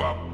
bop